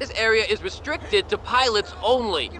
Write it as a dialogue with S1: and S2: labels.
S1: This area is restricted to pilots only.